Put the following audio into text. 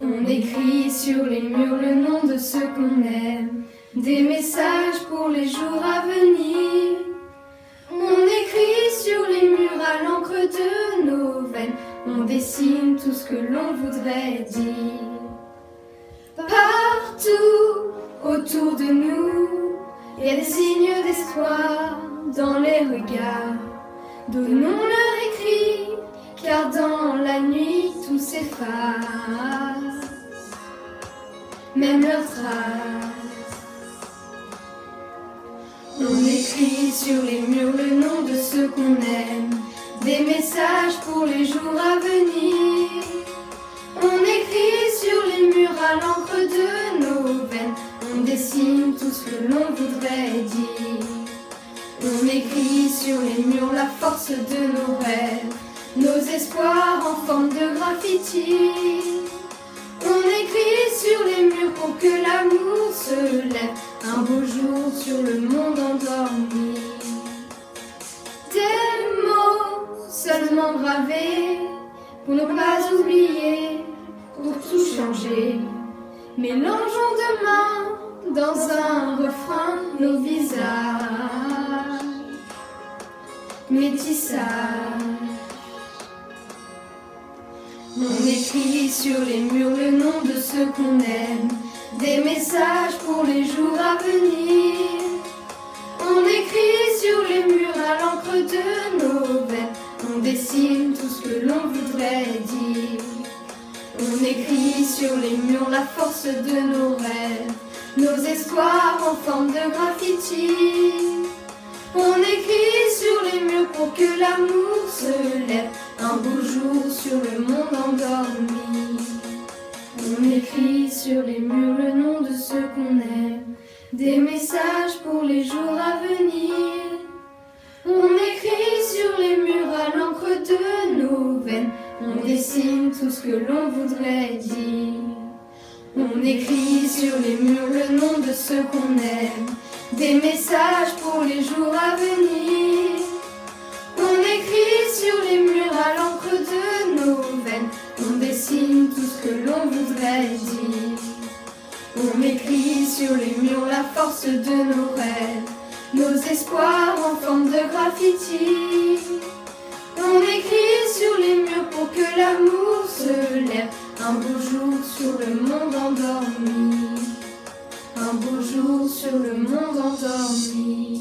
On écrit sur les murs le nom de ceux qu'on aime, des messages pour les jours à venir. On écrit sur les murs à l'encre de nos veines, on dessine tout ce que l'on voudrait dire. Partout autour de nous, il y a des signes d'espoir dans les regards. Donnons leur écrit, car dans la nuit tout s'efface, même leurs traces. On écrit sur les murs le nom de ceux qu'on aime, des messages pour les jours à venir. On écrit sur les murs à l'encre de nos veines, on dessine tout ce que l'on voudrait dire. On écrit sur les murs la force de nos rêves, nos espoirs en forme de graffiti. On écrit sur les murs pour que l'amour se lève un beau jour sur le monde endormi. Des mots seulement gravés pour ne pas oublier, pour tout changer. Mélangeons demain dans un refrain nos visages, métissage. On écrit sur les murs le nom de ceux qu'on aime, des messages pour les jours à venir. On écrit sur les murs à l'encre de nos veines, on dessine tout ce que l'on voudrait dire. On écrit sur les murs la force de nos rêves, nos espoirs en forme de graffiti. On écrit pour que l'amour se lève un beau jour sur le monde endormi. On écrit sur les murs le nom de ceux qu'on aime, des messages pour les jours à venir. On écrit sur les murs à l'encre de nos veines, on dessine tout ce que l'on voudrait dire. On écrit sur les murs le nom de ceux qu'on aime, des messages pour les jours à venir. Écrit sur les murs à l'encre de nos veines, on dessine tout ce que l'on voudrait dire. On écrit sur les murs la force de nos rêves, nos espoirs en forme de graffiti. On écrit sur les murs pour que l'amour se lève un beau jour sur le monde endormi. Un beau jour sur le monde endormi.